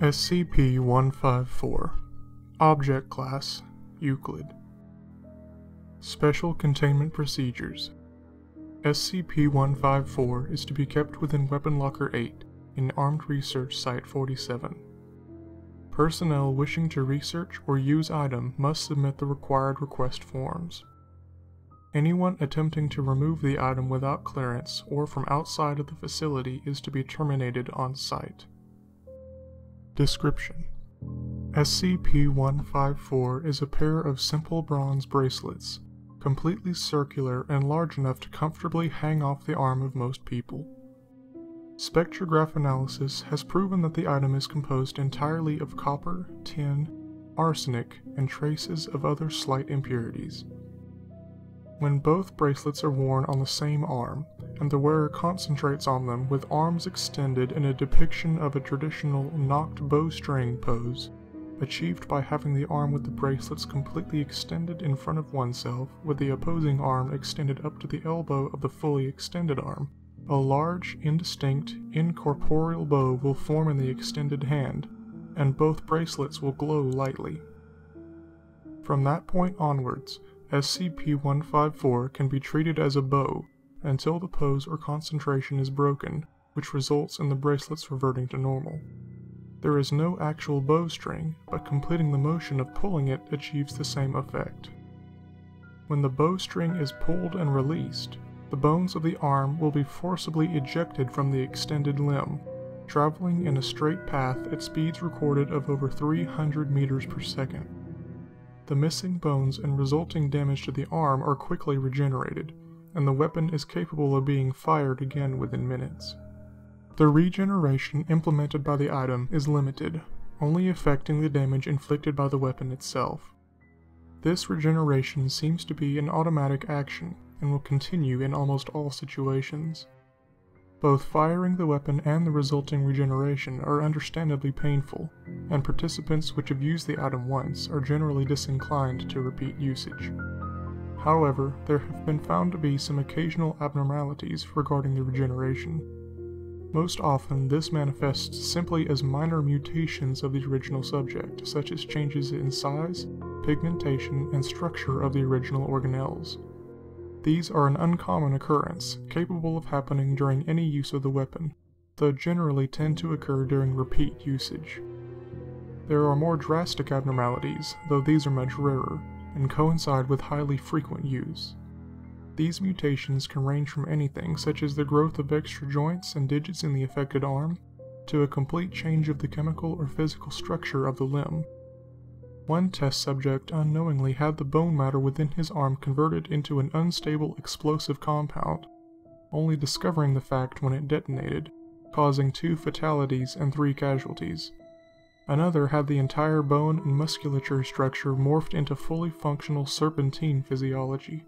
SCP-154 Object Class Euclid Special Containment Procedures SCP-154 is to be kept within Weapon Locker 8 in Armed Research Site 47. Personnel wishing to research or use item must submit the required request forms. Anyone attempting to remove the item without clearance or from outside of the facility is to be terminated on site. Description SCP-154 is a pair of simple bronze bracelets, completely circular and large enough to comfortably hang off the arm of most people. Spectrograph analysis has proven that the item is composed entirely of copper, tin, arsenic, and traces of other slight impurities. When both bracelets are worn on the same arm, and the wearer concentrates on them with arms extended in a depiction of a traditional knocked bowstring pose, achieved by having the arm with the bracelets completely extended in front of oneself with the opposing arm extended up to the elbow of the fully extended arm. A large, indistinct, incorporeal bow will form in the extended hand, and both bracelets will glow lightly. From that point onwards, SCP-154 can be treated as a bow until the pose or concentration is broken, which results in the bracelets reverting to normal. There is no actual bowstring, but completing the motion of pulling it achieves the same effect. When the bowstring is pulled and released, the bones of the arm will be forcibly ejected from the extended limb, traveling in a straight path at speeds recorded of over 300 meters per second. The missing bones and resulting damage to the arm are quickly regenerated, and the weapon is capable of being fired again within minutes. The regeneration implemented by the item is limited, only affecting the damage inflicted by the weapon itself. This regeneration seems to be an automatic action and will continue in almost all situations. Both firing the weapon and the resulting regeneration are understandably painful, and participants which have used the item once are generally disinclined to repeat usage. However, there have been found to be some occasional abnormalities regarding the regeneration. Most often, this manifests simply as minor mutations of the original subject, such as changes in size, pigmentation, and structure of the original organelles. These are an uncommon occurrence, capable of happening during any use of the weapon, though generally tend to occur during repeat usage. There are more drastic abnormalities, though these are much rarer, and coincide with highly frequent use. These mutations can range from anything such as the growth of extra joints and digits in the affected arm, to a complete change of the chemical or physical structure of the limb. One test subject unknowingly had the bone matter within his arm converted into an unstable explosive compound, only discovering the fact when it detonated, causing two fatalities and three casualties. Another had the entire bone and musculature structure morphed into fully functional serpentine physiology.